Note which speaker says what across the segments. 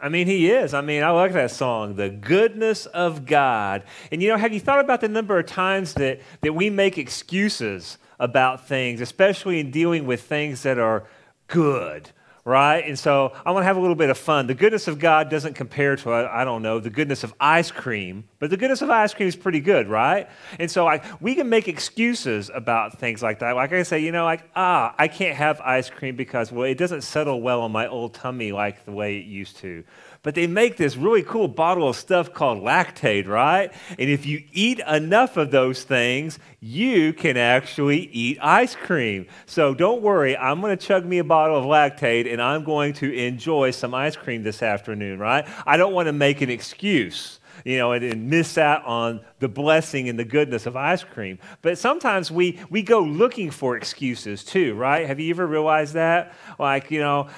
Speaker 1: I mean, he is. I mean, I like that song, The Goodness of God. And you know, have you thought about the number of times that, that we make excuses about things, especially in dealing with things that are good? Right? And so I want to have a little bit of fun. The goodness of God doesn't compare to, I don't know, the goodness of ice cream, but the goodness of ice cream is pretty good, right? And so I, we can make excuses about things like that. Like I say, you know, like, ah, I can't have ice cream because, well, it doesn't settle well on my old tummy like the way it used to. But they make this really cool bottle of stuff called Lactaid, right? And if you eat enough of those things, you can actually eat ice cream. So don't worry, I'm going to chug me a bottle of Lactaid and I'm going to enjoy some ice cream this afternoon, right? I don't want to make an excuse you know, and, and, miss out on the blessing and the goodness of ice cream. But sometimes we, we go looking for excuses too, right? Have you ever realized that? Like, you know,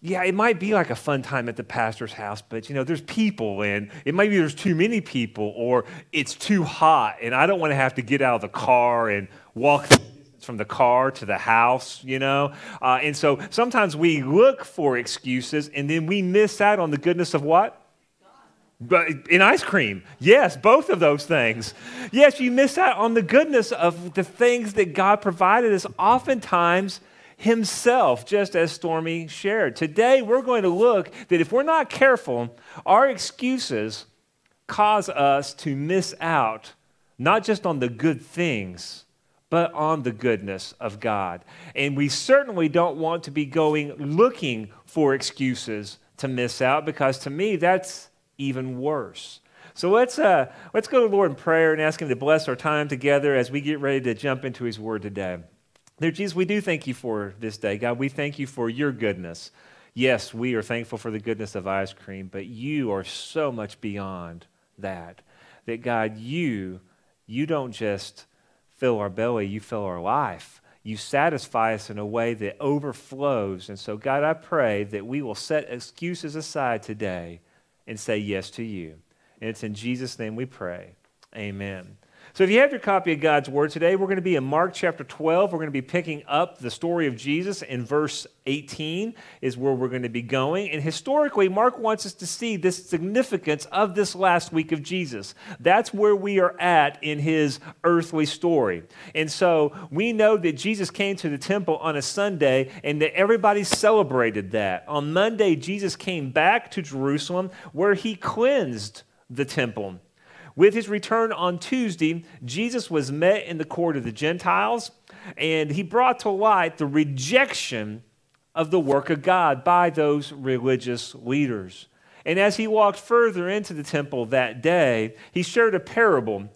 Speaker 1: yeah, it might be like a fun time at the pastor's house, but you know, there's people and it might be there's too many people or it's too hot and I don't want to have to get out of the car and walk from the car to the house, you know? Uh, and so sometimes we look for excuses and then we miss out on the goodness of what? But in ice cream, yes, both of those things. Yes, you miss out on the goodness of the things that God provided us. Oftentimes, himself, just as Stormy shared. Today, we're going to look that if we're not careful, our excuses cause us to miss out not just on the good things, but on the goodness of God. And we certainly don't want to be going looking for excuses to miss out because to me, that's even worse. So let's, uh, let's go to the Lord in prayer and ask Him to bless our time together as we get ready to jump into His Word today. Dear Jesus, we do thank you for this day. God, we thank you for your goodness. Yes, we are thankful for the goodness of ice cream, but you are so much beyond that. That God, you, you don't just fill our belly, you fill our life. You satisfy us in a way that overflows. And so, God, I pray that we will set excuses aside today and say yes to you. And it's in Jesus' name we pray. Amen. So, if you have your copy of God's Word today, we're going to be in Mark chapter 12. We're going to be picking up the story of Jesus in verse 18, is where we're going to be going. And historically, Mark wants us to see the significance of this last week of Jesus. That's where we are at in his earthly story. And so, we know that Jesus came to the temple on a Sunday and that everybody celebrated that. On Monday, Jesus came back to Jerusalem where he cleansed the temple. With his return on Tuesday, Jesus was met in the court of the Gentiles, and he brought to light the rejection of the work of God by those religious leaders. And as he walked further into the temple that day, he shared a parable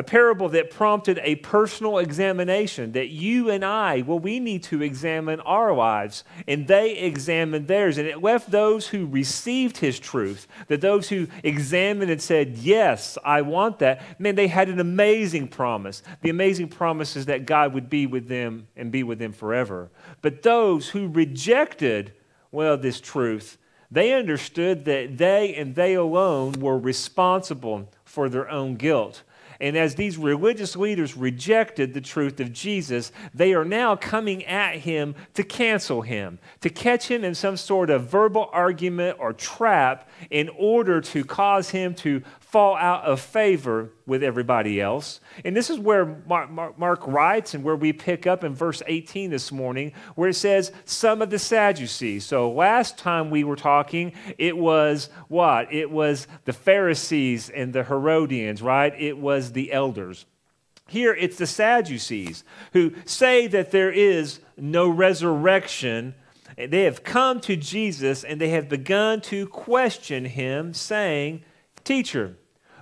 Speaker 1: a parable that prompted a personal examination that you and I, well, we need to examine our lives. And they examined theirs. And it left those who received his truth, that those who examined and said, Yes, I want that, man, they had an amazing promise. The amazing promise is that God would be with them and be with them forever. But those who rejected, well, this truth, they understood that they and they alone were responsible for their own guilt. And as these religious leaders rejected the truth of Jesus, they are now coming at him to cancel him, to catch him in some sort of verbal argument or trap in order to cause him to fall out of favor with everybody else. And this is where Mark, Mark, Mark, writes and where we pick up in verse 18 this morning, where it says, Some of the Sadducees. So last time we were talking, it was what? It was the Pharisees and the Herodians, right? It was the elders. Here it's the Sadducees who say that there is no resurrection. They have come to Jesus and they have begun to question him, saying, Teacher,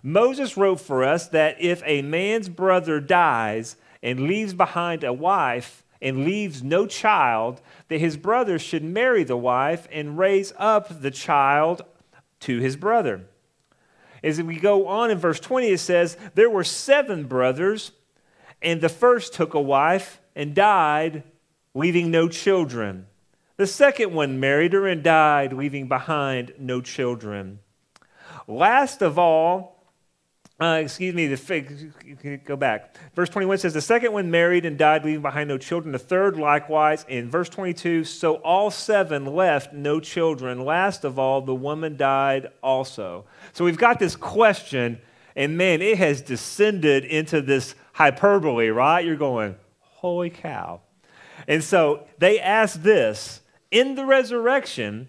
Speaker 1: Moses wrote for us that if a man's brother dies and leaves behind a wife and leaves no child, that his brother should marry the wife and raise up the child to his brother. As we go on in verse 20, it says, There were seven brothers, and the first took a wife and died, leaving no children. The second one married her and died, leaving behind no children. Last of all, uh, excuse me, the fig, go back. Verse 21 says, The second one married and died, leaving behind no children. The third likewise. In verse 22, so all seven left no children. Last of all, the woman died also. So we've got this question, and man, it has descended into this hyperbole, right? You're going, holy cow. And so they ask this in the resurrection,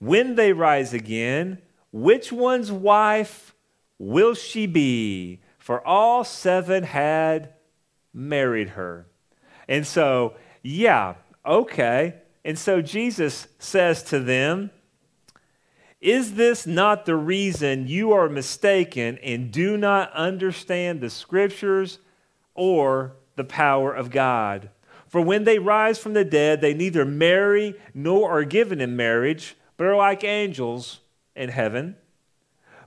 Speaker 1: when they rise again, which one's wife will she be? For all seven had married her. And so, yeah, okay. And so Jesus says to them, Is this not the reason you are mistaken and do not understand the scriptures or the power of God? For when they rise from the dead, they neither marry nor are given in marriage, but are like angels in heaven.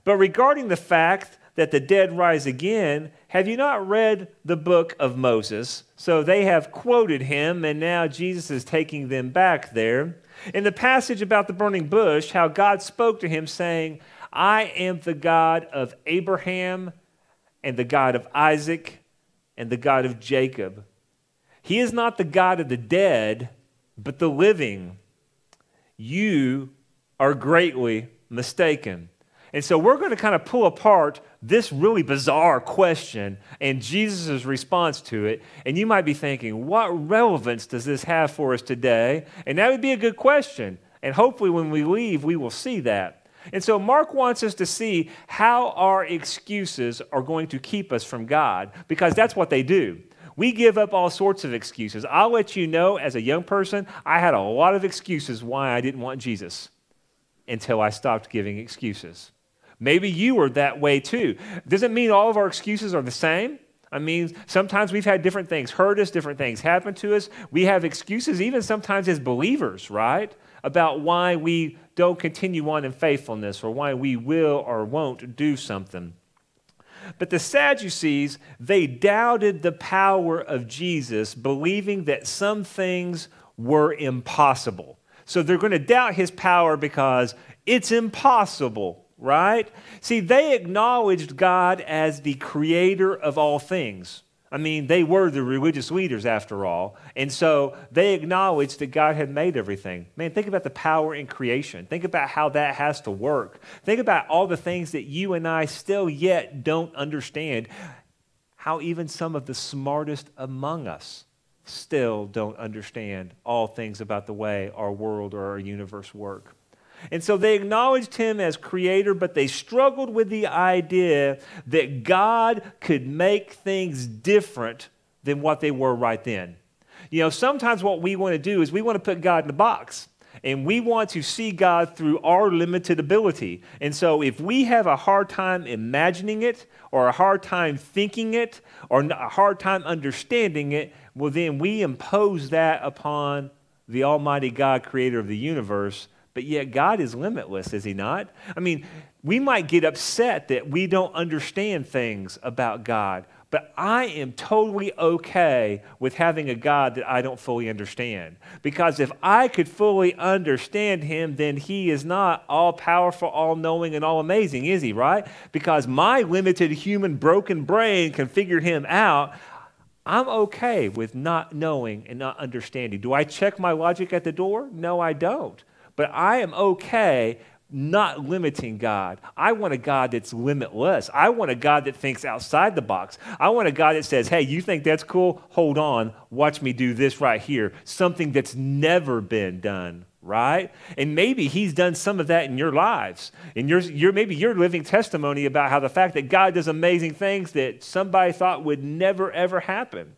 Speaker 1: But regarding the fact that the dead rise again, have you not read the book of Moses? So they have quoted him, and now Jesus is taking them back there. In the passage about the burning bush, how God spoke to him, saying, I am the God of Abraham, and the God of Isaac, and the God of Jacob. He is not the God of the dead, but the living. You are greatly mistaken. And so we're going to kind of pull apart this really bizarre question and Jesus' response to it. And you might be thinking, what relevance does this have for us today? And that would be a good question. And hopefully, when we leave, we will see that. And so, Mark wants us to see how our excuses are going to keep us from God, because that's what they do. We give up all sorts of excuses. I'll let you know, as a young person, I had a lot of excuses why I didn't want Jesus until I stopped giving excuses. Maybe you were that way too. Doesn't mean all of our excuses are the same. I mean, sometimes we've had different things hurt us, different things happen to us. We have excuses, even sometimes as believers, right? About why we don't continue on in faithfulness or why we will or won't do something. But the Sadducees, they doubted the power of Jesus, believing that some things were impossible. So they're going to doubt his power because it's impossible right? See, they acknowledged God as the creator of all things. I mean, they were the religious leaders after all. And so they acknowledged that God had made everything. Man, think about the power in creation. Think about how that has to work. Think about all the things that you and I still yet don't understand. How even some of the smartest among us still don't understand all things about the way our world or our universe work. And so they acknowledged him as creator, but they struggled with the idea that God could make things different than what they were right then. You know, sometimes what we want to do is we want to put God in a box. And we want to see God through our limited ability. And so, if we have a hard time imagining it, or a hard time thinking it, or a hard time understanding it, well, then we impose that upon the Almighty God, creator of the universe, but yet, God is limitless, is He not? I mean, we might get upset that we don't understand things about God, but I am totally okay with having a God that I don't fully understand. Because if I could fully understand Him, then He is not all powerful, all knowing, and all amazing, is He, right? Because my limited human broken brain can figure Him out. I'm okay with not knowing and not understanding. Do I check my logic at the door? No, I don't. But I am okay not limiting God. I want a God that's limitless. I want a God that thinks outside the box. I want a God that says, hey, you think that's cool? Hold on. Watch me do this right here. Something that's never been done right? And maybe he's done some of that in your lives. And you're, you're, maybe you're living testimony about how the fact that God does amazing things that somebody thought would never, ever happen.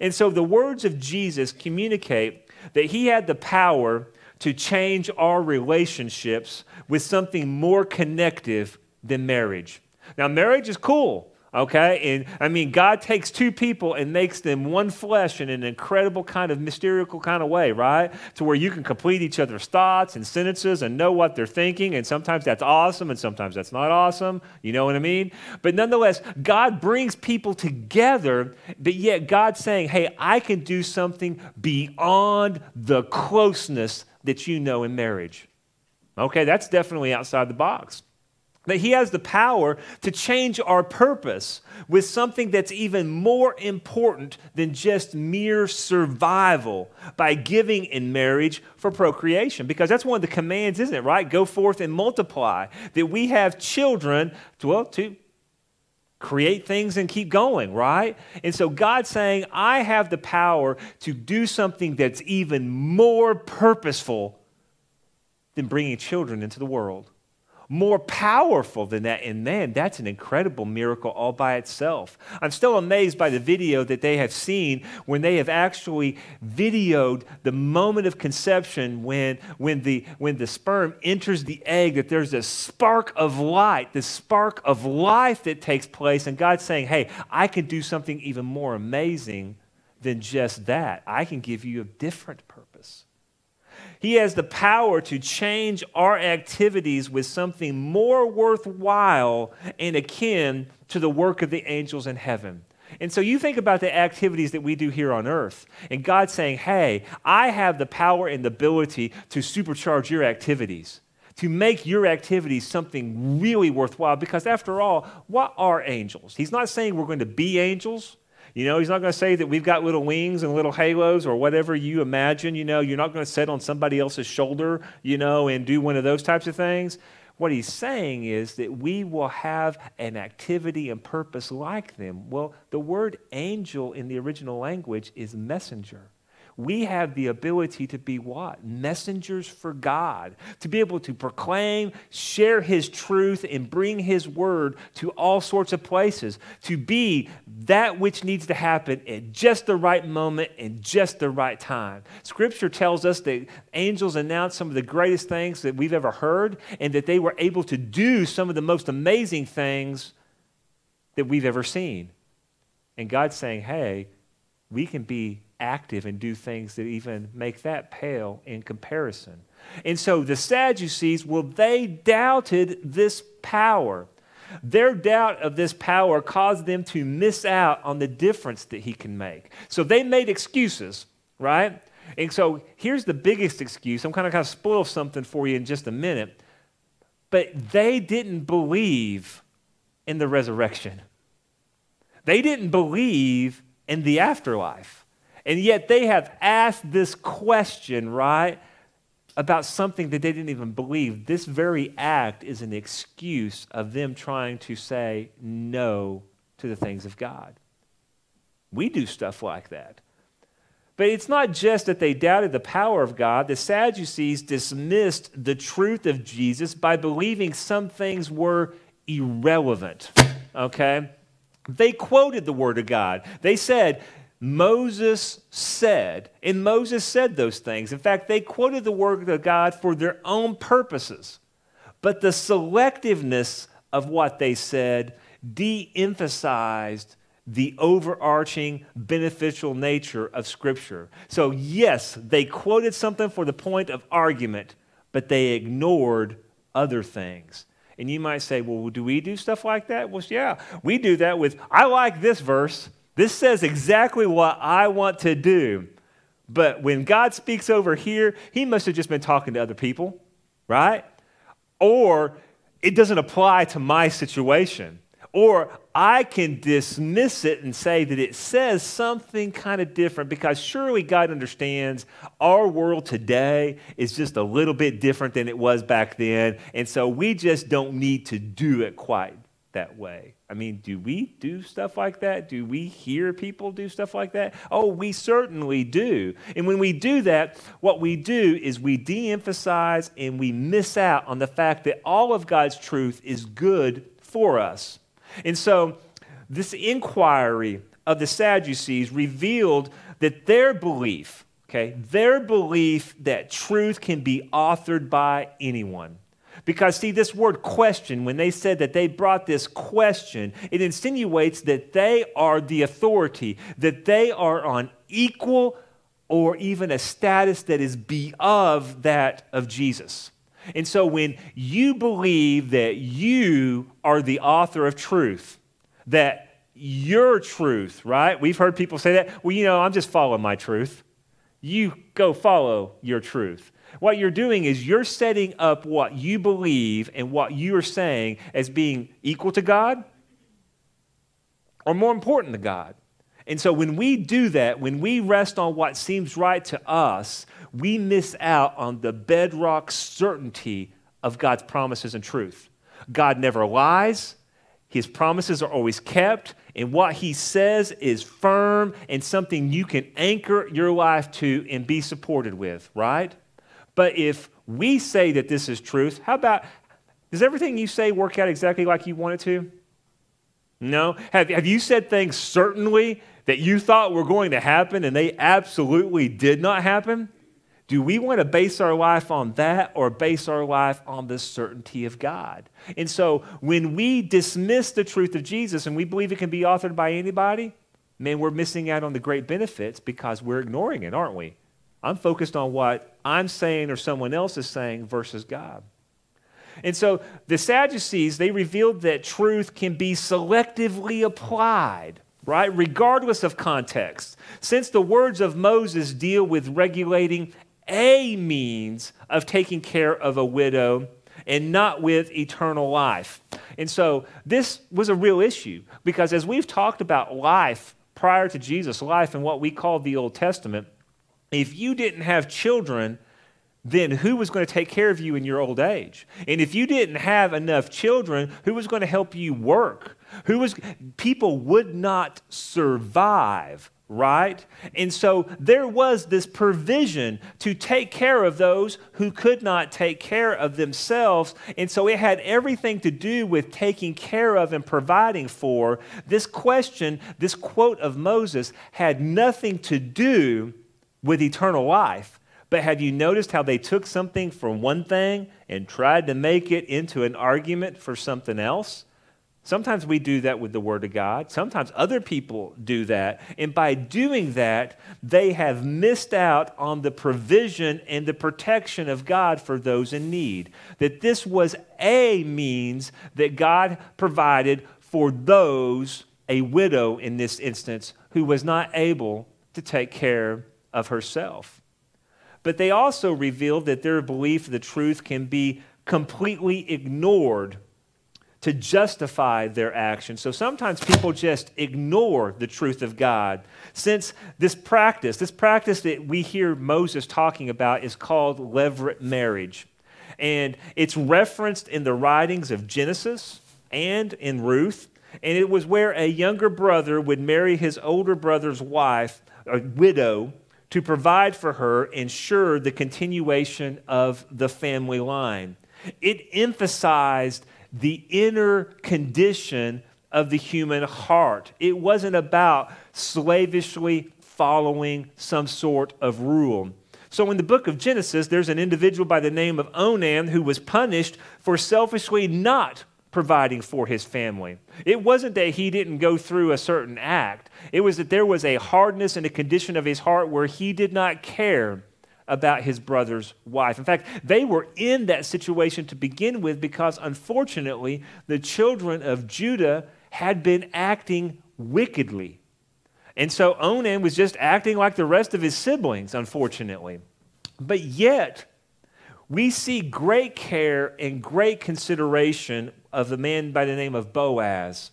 Speaker 1: And so the words of Jesus communicate that he had the power to change our relationships with something more connective than marriage. Now, marriage is cool. Okay? And I mean, God takes two people and makes them one flesh in an incredible kind of mystical kind of way, right? To where you can complete each other's thoughts and sentences and know what they're thinking. And sometimes that's awesome and sometimes that's not awesome. You know what I mean? But nonetheless, God brings people together, but yet God's saying, hey, I can do something beyond the closeness that you know in marriage. Okay, that's definitely outside the box. that He has the power to change our purpose with something that's even more important than just mere survival by giving in marriage for procreation. Because that's one of the commands, isn't it, right? Go forth and multiply. That we have children, well, to create things and keep going, right? And so God's saying, I have the power to do something that's even more purposeful than bringing children into the world more powerful than that. And man, that's an incredible miracle all by itself. I'm still amazed by the video that they have seen when they have actually videoed the moment of conception when, when, the, when the sperm enters the egg, that there's a spark of light, this spark of life that takes place. And God's saying, hey, I can do something even more amazing than just that. I can give you a different. He has the power to change our activities with something more worthwhile and akin to the work of the angels in heaven. And so you think about the activities that we do here on earth, and God saying, Hey, I have the power and the ability to supercharge your activities, to make your activities something really worthwhile. Because after all, what are angels? He's not saying we're going to be angels. You know, he's not going to say that we've got little wings and little halos or whatever you imagine. You know, you're not going to sit on somebody else's shoulder, you know, and do one of those types of things. What he's saying is that we will have an activity and purpose like them. Well, the word angel in the original language is messenger we have the ability to be what? Messengers for God, to be able to proclaim, share His truth, and bring His word to all sorts of places, to be that which needs to happen at just the right moment and just the right time. Scripture tells us that angels announced some of the greatest things that we've ever heard, and that they were able to do some of the most amazing things that we've ever seen. And God's saying, hey, we can be active and do things that even make that pale in comparison. And so the Sadducees, well, they doubted this power. Their doubt of this power caused them to miss out on the difference that he can make. So they made excuses, right? And so here's the biggest excuse. I'm kind of kind of spoil something for you in just a minute. But they didn't believe in the resurrection. They didn't believe in the afterlife. And yet they have asked this question, right, about something that they didn't even believe. This very act is an excuse of them trying to say no to the things of God. We do stuff like that. But it's not just that they doubted the power of God. The Sadducees dismissed the truth of Jesus by believing some things were irrelevant. Okay? They quoted the Word of God. They said, Moses said, and Moses said those things. In fact, they quoted the word of God for their own purposes. But the selectiveness of what they said de emphasized the overarching beneficial nature of Scripture. So, yes, they quoted something for the point of argument, but they ignored other things. And you might say, well, do we do stuff like that? Well, yeah, we do that with, I like this verse. This says exactly what I want to do. But when God speaks over here, he must have just been talking to other people, right? Or it doesn't apply to my situation. Or I can dismiss it and say that it says something kind of different because surely God understands our world today is just a little bit different than it was back then. And so we just don't need to do it quite that way. I mean, do we do stuff like that? Do we hear people do stuff like that? Oh, we certainly do. And when we do that, what we do is we de emphasize and we miss out on the fact that all of God's truth is good for us. And so, this inquiry of the Sadducees revealed that their belief, okay, their belief that truth can be authored by anyone, because, see, this word question, when they said that they brought this question, it insinuates that they are the authority, that they are on equal or even a status that is beyond that of Jesus. And so when you believe that you are the author of truth, that your truth, right? We've heard people say that. Well, you know, I'm just following my truth. You go follow your truth. What you're doing is you're setting up what you believe and what you are saying as being equal to God or more important to God. And so when we do that, when we rest on what seems right to us, we miss out on the bedrock certainty of God's promises and truth. God never lies, His promises are always kept, and what He says is firm and something you can anchor your life to and be supported with, right? But if we say that this is truth, how about does everything you say work out exactly like you want it to? No? Have, have you said things certainly that you thought were going to happen and they absolutely did not happen? Do we want to base our life on that or base our life on the certainty of God? And so when we dismiss the truth of Jesus and we believe it can be authored by anybody, man, we're missing out on the great benefits because we're ignoring it, aren't we? I'm focused on what I'm saying or someone else is saying versus God. And so the Sadducees, they revealed that truth can be selectively applied right? Regardless of context. Since the words of Moses deal with regulating a means of taking care of a widow and not with eternal life. And so this was a real issue because as we've talked about life prior to Jesus' life in what we call the Old Testament, if you didn't have children, then who was going to take care of you in your old age? And if you didn't have enough children, who was going to help you work? Who was people would not survive right? And so there was this provision to take care of those who could not take care of themselves. And so it had everything to do with taking care of and providing for. This question, this quote of Moses, had nothing to do with eternal life. But have you noticed how they took something from one thing and tried to make it into an argument for something else? Sometimes we do that with the Word of God. Sometimes other people do that. And by doing that, they have missed out on the provision and the protection of God for those in need. That this was a means that God provided for those, a widow in this instance, who was not able to take care of herself. But they also revealed that their belief of the truth can be completely ignored to justify their actions. So sometimes people just ignore the truth of God. Since this practice, this practice that we hear Moses talking about is called levirate marriage. And it's referenced in the writings of Genesis and in Ruth. And it was where a younger brother would marry his older brother's wife, a widow, to provide for her, ensure the continuation of the family line. It emphasized the inner condition of the human heart. It wasn't about slavishly following some sort of rule. So, in the book of Genesis, there's an individual by the name of Onan who was punished for selfishly not providing for his family. It wasn't that he didn't go through a certain act, it was that there was a hardness and a condition of his heart where he did not care about his brother's wife. In fact, they were in that situation to begin with because unfortunately the children of Judah had been acting wickedly. And so Onan was just acting like the rest of his siblings, unfortunately. But yet, we see great care and great consideration of the man by the name of Boaz,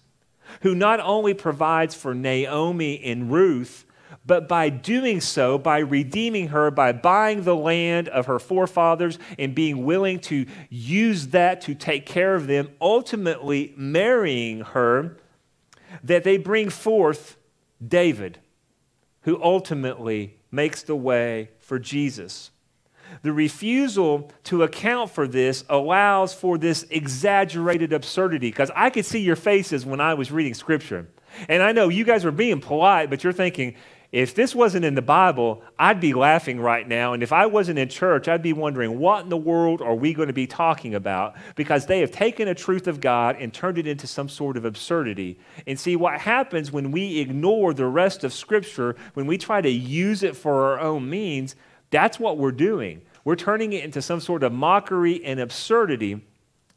Speaker 1: who not only provides for Naomi and Ruth, but by doing so, by redeeming her, by buying the land of her forefathers and being willing to use that to take care of them, ultimately marrying her, that they bring forth David, who ultimately makes the way for Jesus. The refusal to account for this allows for this exaggerated absurdity because I could see your faces when I was reading scripture. And I know you guys were being polite, but you're thinking, if this wasn't in the Bible, I'd be laughing right now. And if I wasn't in church, I'd be wondering, what in the world are we going to be talking about? Because they have taken a truth of God and turned it into some sort of absurdity. And see, what happens when we ignore the rest of Scripture, when we try to use it for our own means, that's what we're doing. We're turning it into some sort of mockery and absurdity.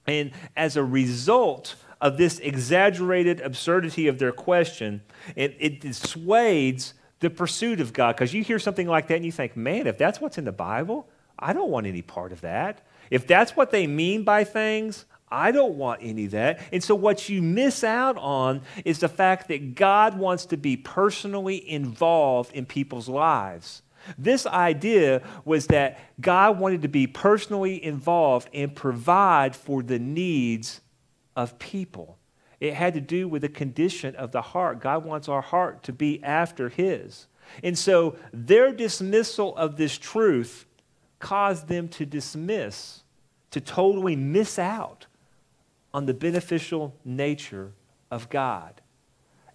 Speaker 1: And as a result, of this exaggerated absurdity of their question, it, it dissuades the pursuit of God. Because you hear something like that and you think, man, if that's what's in the Bible, I don't want any part of that. If that's what they mean by things, I don't want any of that. And so, what you miss out on is the fact that God wants to be personally involved in people's lives. This idea was that God wanted to be personally involved and provide for the needs of people. It had to do with the condition of the heart. God wants our heart to be after His. And so their dismissal of this truth caused them to dismiss, to totally miss out on the beneficial nature of God.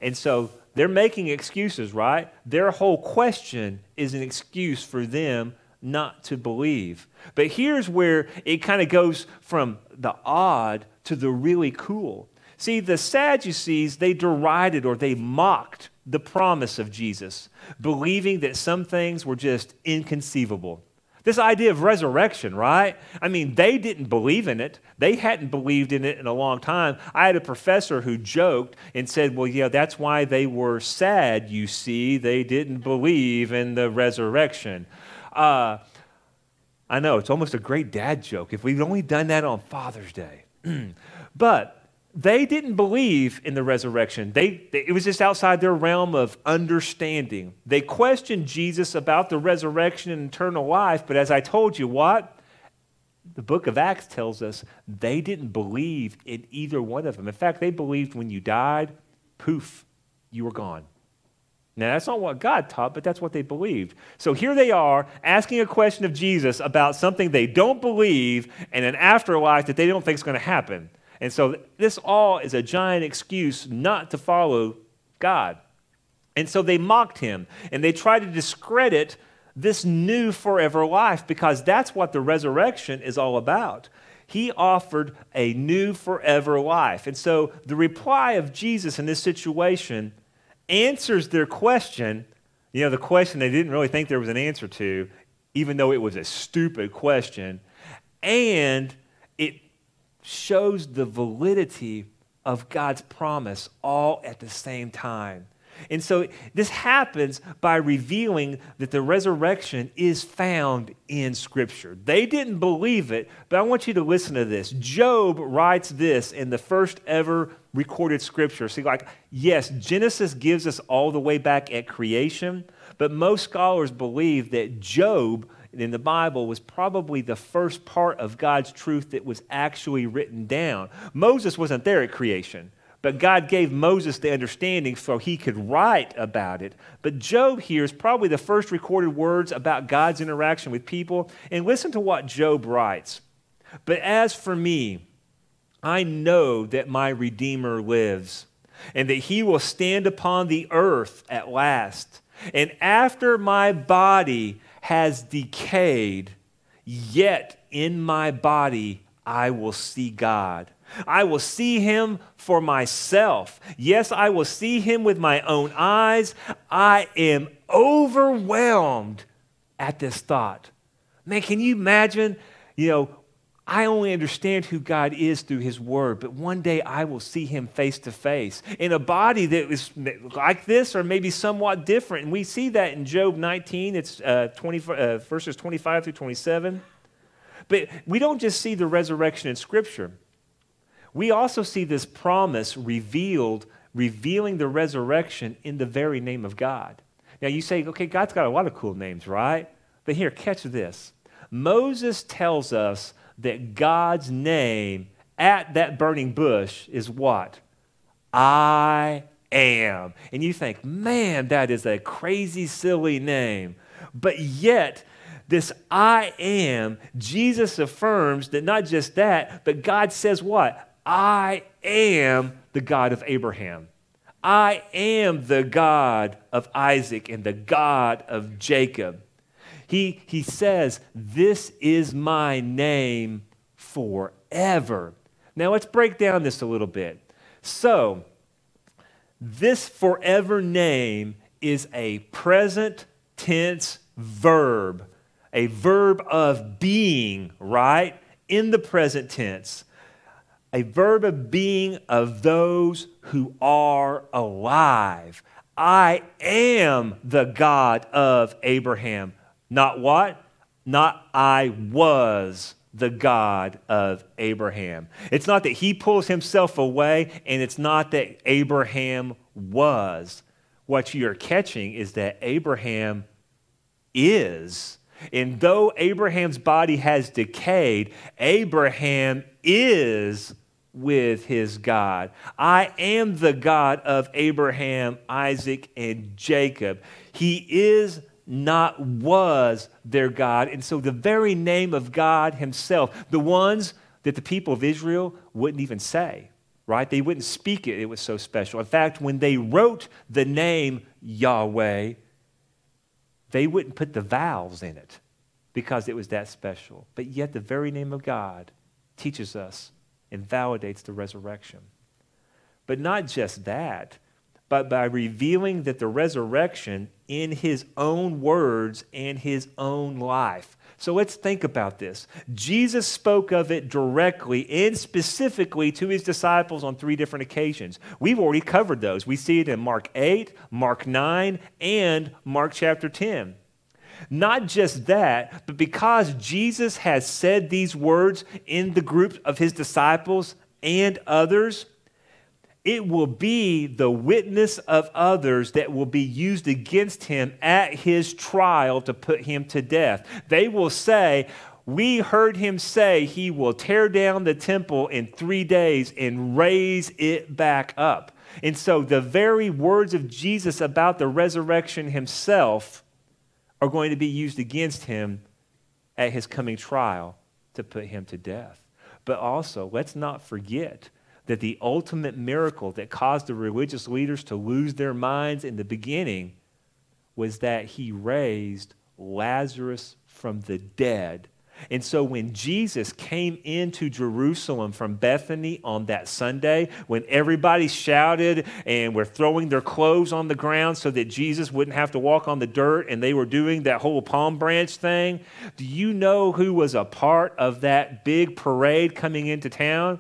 Speaker 1: And so they're making excuses, right? Their whole question is an excuse for them not to believe. But here's where it kind of goes from the odd to the really cool. See, the Sadducees, they derided or they mocked the promise of Jesus, believing that some things were just inconceivable. This idea of resurrection, right? I mean, they didn't believe in it. They hadn't believed in it in a long time. I had a professor who joked and said, Well, yeah, that's why they were sad, you see. They didn't believe in the resurrection. Uh, I know, it's almost a great dad joke. If we'd only done that on Father's Day. but they didn't believe in the resurrection. They, it was just outside their realm of understanding. They questioned Jesus about the resurrection and eternal life, but as I told you, what? The book of Acts tells us they didn't believe in either one of them. In fact, they believed when you died, poof, you were gone. Now, that's not what God taught, but that's what they believed. So here they are asking a question of Jesus about something they don't believe and an afterlife that they don't think is going to happen. And so this all is a giant excuse not to follow God. And so they mocked him and they tried to discredit this new forever life because that's what the resurrection is all about. He offered a new forever life. And so the reply of Jesus in this situation answers their question. You know, the question they didn't really think there was an answer to, even though it was a stupid question. And it shows the validity of God's promise all at the same time. And so this happens by revealing that the resurrection is found in Scripture. They didn't believe it, but I want you to listen to this. Job writes this in the first ever recorded Scripture. See, like, yes, Genesis gives us all the way back at creation, but most scholars believe that Job in the Bible was probably the first part of God's truth that was actually written down. Moses wasn't there at creation, but God gave Moses the understanding so he could write about it. But Job here is probably the first recorded words about God's interaction with people. And listen to what Job writes. But as for me, I know that my Redeemer lives, and that he will stand upon the earth at last. And after my body has decayed, yet in my body I will see God. I will see him for myself. Yes, I will see him with my own eyes. I am overwhelmed at this thought. Man, can you imagine? You know, I only understand who God is through His Word, but one day I will see Him face to face in a body that is like this or maybe somewhat different. And we see that in Job 19, it's uh, 20, uh, verses 25 through 27. But we don't just see the resurrection in Scripture, we also see this promise revealed, revealing the resurrection in the very name of God. Now you say, okay, God's got a lot of cool names, right? But here, catch this. Moses tells us that God's name at that burning bush is what? I am. And you think, man, that is a crazy, silly name. But yet, this I am, Jesus affirms that not just that, but God says what? I am the God of Abraham. I am the God of Isaac and the God of Jacob. He, he says, This is my name forever. Now let's break down this a little bit. So, this forever name is a present tense verb, a verb of being, right? In the present tense. A verb of being of those who are alive. I am the God of Abraham, not what? not I was the God of Abraham. It's not that he pulls himself away, and it's not that Abraham was. What you're catching is that Abraham is. And though Abraham's body has decayed, Abraham is with his God. I am the God of Abraham, Isaac, and Jacob. He is not was their God. And so the very name of God Himself, the ones that the people of Israel wouldn't even say, right? They wouldn't speak it, it was so special. In fact, when they wrote the name Yahweh, they wouldn't put the vowels in it because it was that special. But yet, the very name of God teaches us and validates the resurrection. But not just that, but by revealing that the resurrection in his own words and his own life. So let's think about this. Jesus spoke of it directly and specifically to his disciples on three different occasions. We've already covered those. We see it in Mark 8, Mark 9, and Mark chapter 10. Not just that, but because Jesus has said these words in the group of his disciples and others, it will be the witness of others that will be used against him at his trial to put him to death. They will say, We heard him say he will tear down the temple in three days and raise it back up. And so the very words of Jesus about the resurrection himself are going to be used against him at his coming trial to put him to death. But also, let's not forget that the ultimate miracle that caused the religious leaders to lose their minds in the beginning was that he raised Lazarus from the dead. And so when Jesus came into Jerusalem from Bethany on that Sunday, when everybody shouted and were throwing their clothes on the ground so that Jesus wouldn't have to walk on the dirt and they were doing that whole palm branch thing, do you know who was a part of that big parade coming into town?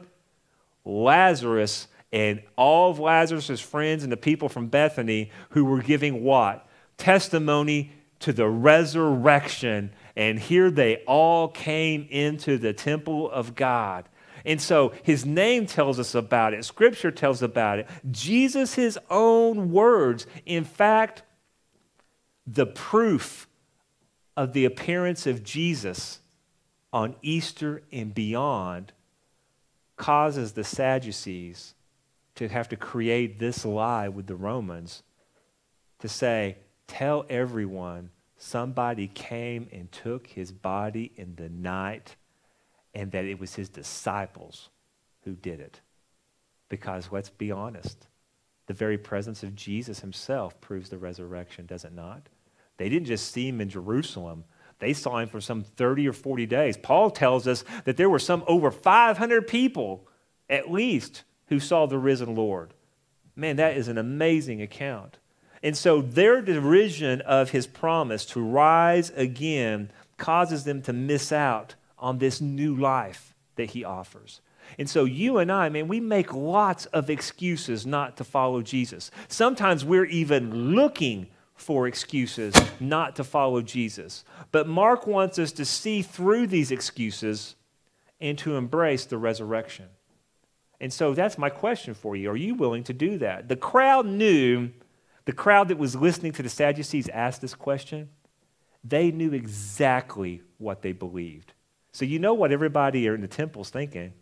Speaker 1: Lazarus and all of Lazarus' friends and the people from Bethany who were giving what? Testimony to the resurrection. And here they all came into the temple of God. And so his name tells us about it. Scripture tells about it. Jesus, his own words. In fact, the proof of the appearance of Jesus on Easter and beyond causes the Sadducees to have to create this lie with the Romans to say, tell everyone somebody came and took his body in the night and that it was his disciples who did it. Because let's be honest, the very presence of Jesus himself proves the resurrection, does it not? They didn't just see him in Jerusalem they saw him for some 30 or 40 days. Paul tells us that there were some over 500 people, at least, who saw the risen Lord. Man, that is an amazing account. And so their derision of his promise to rise again causes them to miss out on this new life that he offers. And so you and I, man, we make lots of excuses not to follow Jesus. Sometimes we're even looking for excuses not to follow Jesus. But Mark wants us to see through these excuses and to embrace the resurrection. And so that's my question for you. Are you willing to do that? The crowd knew, the crowd that was listening to the Sadducees asked this question, they knew exactly what they believed. So you know what everybody in the temple's thinking.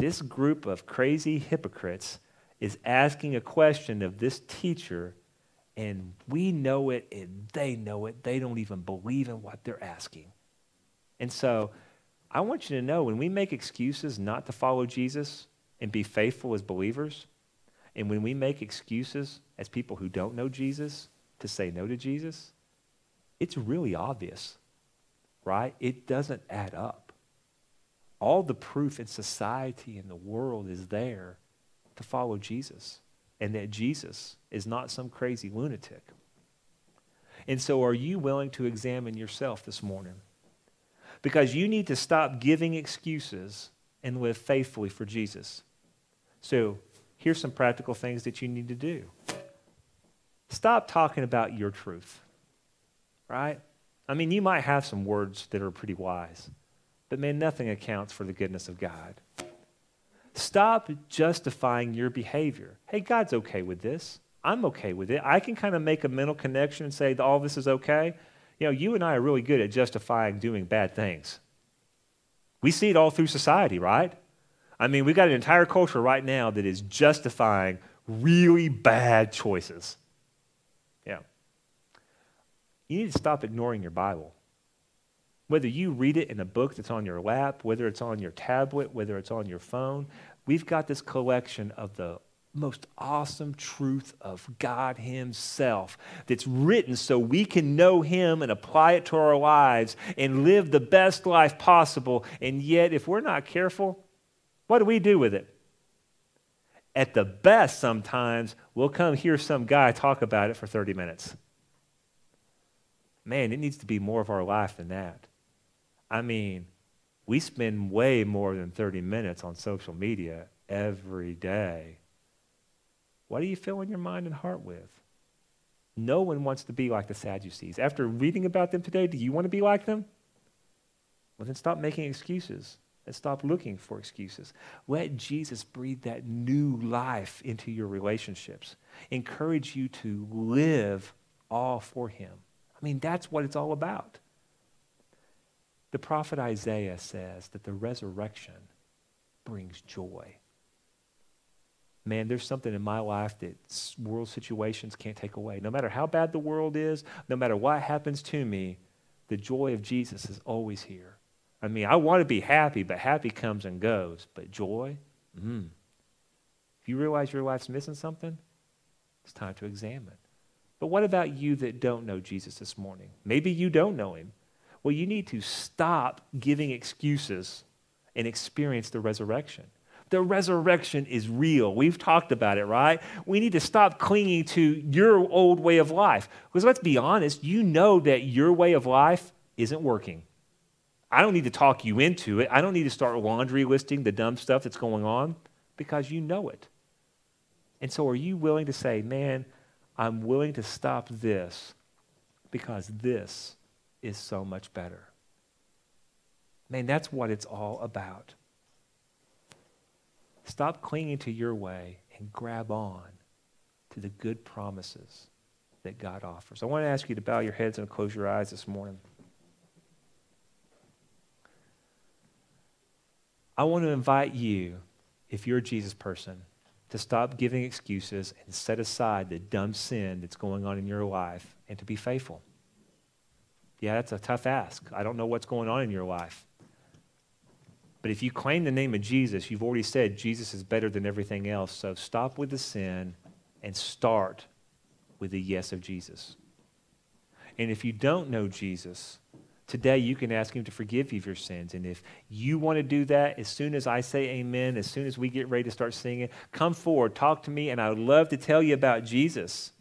Speaker 1: This group of crazy hypocrites is asking a question of this teacher and we know it and they know it. They don't even believe in what they're asking. And so I want you to know when we make excuses not to follow Jesus and be faithful as believers, and when we make excuses as people who don't know Jesus to say no to Jesus, it's really obvious, right? It doesn't add up. All the proof in society and the world is there to follow Jesus and that Jesus is not some crazy lunatic. And so, are you willing to examine yourself this morning? Because you need to stop giving excuses and live faithfully for Jesus. So, here's some practical things that you need to do. Stop talking about your truth, right? I mean, you might have some words that are pretty wise, but man, nothing accounts for the goodness of God. Stop justifying your behavior. Hey, God's okay with this. I'm okay with it. I can kind of make a mental connection and say all this is okay. You know, you and I are really good at justifying doing bad things. We see it all through society, right? I mean, we've got an entire culture right now that is justifying really bad choices. Yeah. You need to stop ignoring your Bible. Whether you read it in a book that's on your lap, whether it's on your tablet, whether it's on your phone, we've got this collection of the most awesome truth of God Himself that's written so we can know Him and apply it to our lives and live the best life possible. And yet, if we're not careful, what do we do with it? At the best, sometimes we'll come hear some guy talk about it for 30 minutes. Man, it needs to be more of our life than that. I mean, we spend way more than 30 minutes on social media every day what do you fill in your mind and heart with? No one wants to be like the Sadducees. After reading about them today, do you want to be like them? Well, then stop making excuses and stop looking for excuses. Let Jesus breathe that new life into your relationships. Encourage you to live all for Him. I mean, that's what it's all about. The prophet Isaiah says that the resurrection brings joy man, there's something in my life that world situations can't take away. No matter how bad the world is, no matter what happens to me, the joy of Jesus is always here. I mean, I want to be happy, but happy comes and goes. But joy, mm. if you realize your life's missing something, it's time to examine. But what about you that don't know Jesus this morning? Maybe you don't know him. Well, you need to stop giving excuses and experience the resurrection. The resurrection is real. We've talked about it, right? We need to stop clinging to your old way of life. Because let's be honest, you know that your way of life isn't working. I don't need to talk you into it. I don't need to start laundry listing the dumb stuff that's going on because you know it. And so, are you willing to say, man, I'm willing to stop this because this is so much better? Man, that's what it's all about. Stop clinging to your way and grab on to the good promises that God offers. I want to ask you to bow your heads and close your eyes this morning. I want to invite you, if you're a Jesus person, to stop giving excuses and set aside the dumb sin that's going on in your life and to be faithful. Yeah, that's a tough ask. I don't know what's going on in your life. But if you claim the name of Jesus, you've already said Jesus is better than everything else. So stop with the sin and start with the yes of Jesus. And if you don't know Jesus, today you can ask him to forgive you of your sins. And if you want to do that, as soon as I say amen, as soon as we get ready to start singing, come forward, talk to me, and I would love to tell you about Jesus.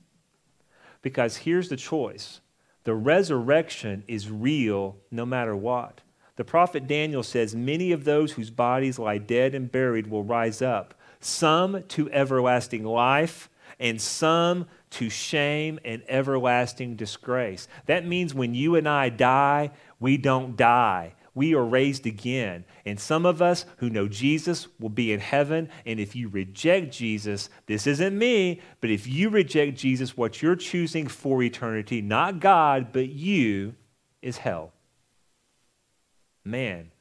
Speaker 1: Because here's the choice the resurrection is real no matter what. The prophet Daniel says, Many of those whose bodies lie dead and buried will rise up, some to everlasting life, and some to shame and everlasting disgrace. That means when you and I die, we don't die. We are raised again. And some of us who know Jesus will be in heaven. And if you reject Jesus, this isn't me, but if you reject Jesus, what you're choosing for eternity, not God, but you, is hell man,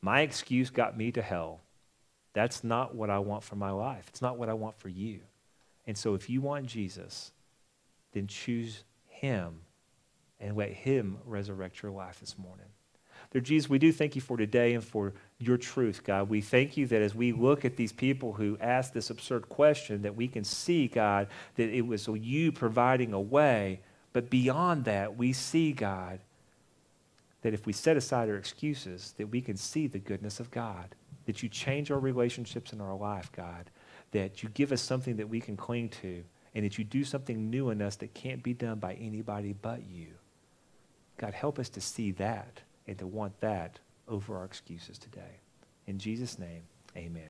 Speaker 1: my excuse got me to hell. That's not what I want for my life. It's not what I want for you. And so if you want Jesus, then choose him and let him resurrect your life this morning. Jesus, we do thank you for today and for your truth, God. We thank you that as we look at these people who ask this absurd question, that we can see, God, that it was you providing a way. But beyond that, we see, God, that if we set aside our excuses, that we can see the goodness of God, that you change our relationships in our life, God, that you give us something that we can cling to, and that you do something new in us that can't be done by anybody but you. God, help us to see that and to want that over our excuses today. In Jesus' name, amen.